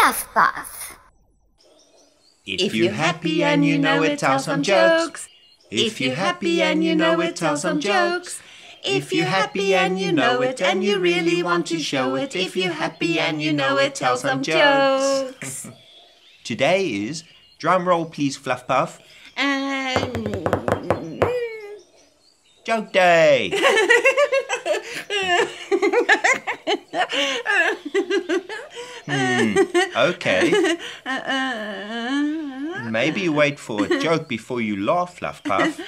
Fluff Puff. If you're happy and you know it, tell some jokes. If you're happy and you know it, tell some jokes. If you're happy and you know it and you really want to show it, if you're happy and you know it, tell some jokes. Today is drum roll, please, Fluff Puff. Um, Joke day. Hmm, okay. Maybe wait for a joke before you laugh, Fluff Puff.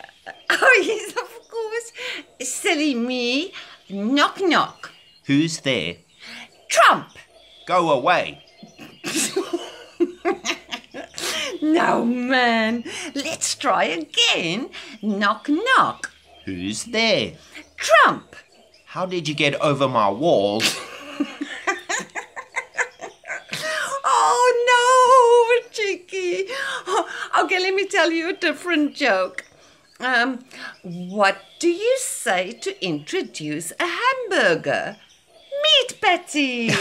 oh, yes, of course. Silly me. Knock, knock. Who's there? Trump. Go away. No, man. Let's try again. Knock, knock. Who's there? Trump. How did you get over my wall? Oh, no, cheeky. Oh, okay, let me tell you a different joke. Um, what do you say to introduce a hamburger? Meat patty.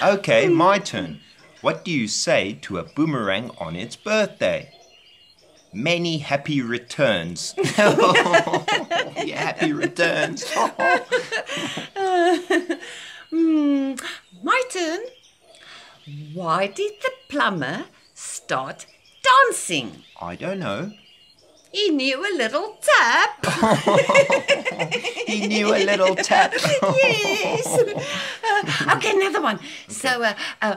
Okay, my turn. What do you say to a boomerang on its birthday? Many happy returns. yeah, happy returns. Hmm, my turn. Why did the plumber start dancing? I don't know. He knew a little tap. He knew a little tap. yes. Uh, okay, another one. So, uh, uh,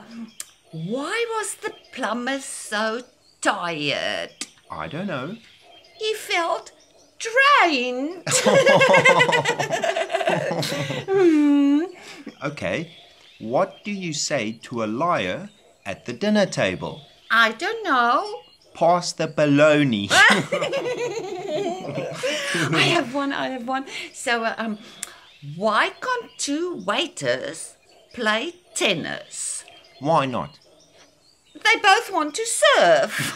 why was the plumber so tired? I don't know. He felt drained. Okay. What do you say to a liar at the dinner table? I don't know. Pass the baloney. I have one. I have one. So, uh, um, why can't two waiters play tennis? Why not? They both want to serve.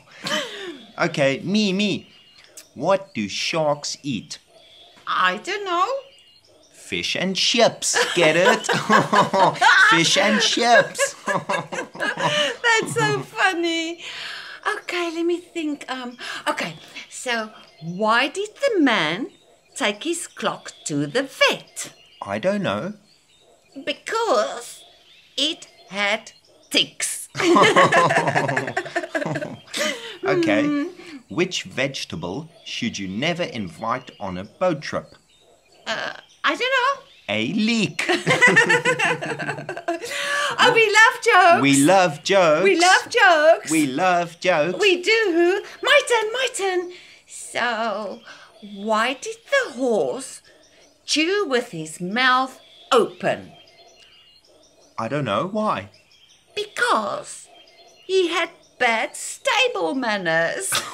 Okay, me, me. What do sharks eat? I don't know. Fish and chips. Get it? Fish and chips. That's so funny. Okay, let me think. Um, okay, so why did the man take his clock to the vet? I don't know. Because it had ticks. Okay. Which vegetable should you never invite on a boat trip? I don't know. A leak. Oh, we love jokes. We love jokes. We love jokes. We love jokes. We do. My turn, my turn. So, why did the horse chew with his mouth open? I don't know why. Because he had bad stable manners.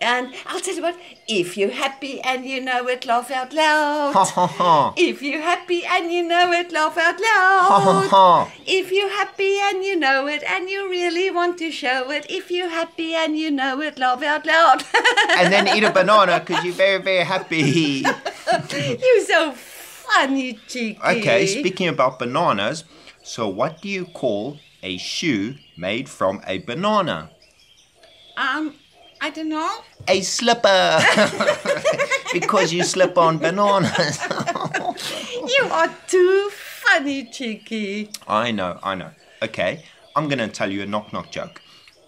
and I'll tell you what, if you're happy and you know it, laugh out loud. If you're happy and you know it, laugh out loud. If you're happy and you know it and you really want to show it, if you're happy and you know it, laugh out loud. And then eat a banana because you're very, very happy. you're so funny, cheeky. Okay, speaking about bananas, so what do you call a shoe made from a banana? Um, I don't know. A slipper. because you slip on bananas. You are too funny, cheeky. I know, I know. Okay, I'm gonna tell you a knock knock joke.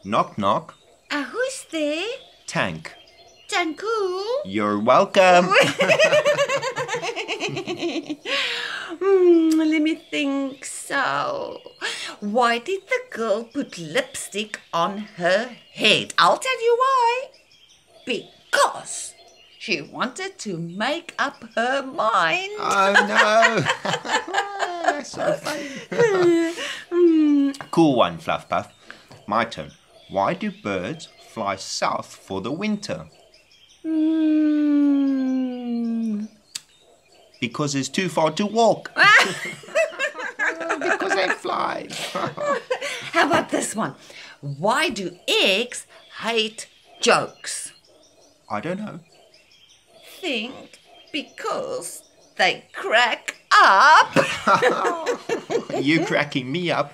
Knock knock, Uh, who's there? tank. Tanku? You're welcome. Hmm, let me think so. Why did the girl put lipstick on her head? I'll tell you why. Because she wanted to make up her mind. oh no. so funny. cool one, Fluff Puff. My turn. Why do birds fly south for the winter? Hmm. Because it's too far to walk. because they fly. How about this one? Why do eggs hate jokes? I don't know. think because they crack up. you cracking me up.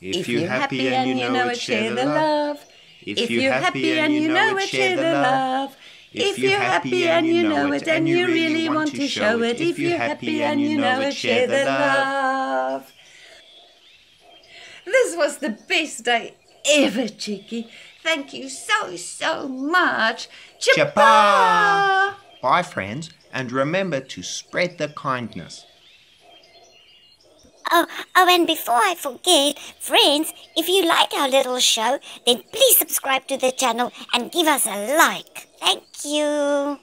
if, you're happy and you know it, share the love. If you're happy and you know it, share the love. If you're happy and you know it and you really want to show it, if you're happy and you know it, share the love. This was the best day ever, Cheeky. Thank you so, so much. Chapa! Bye, friends, and remember to spread the kindness. Oh, oh, and before I forget, friends, if you like our little show, then please subscribe to the channel and give us a like. Thank you.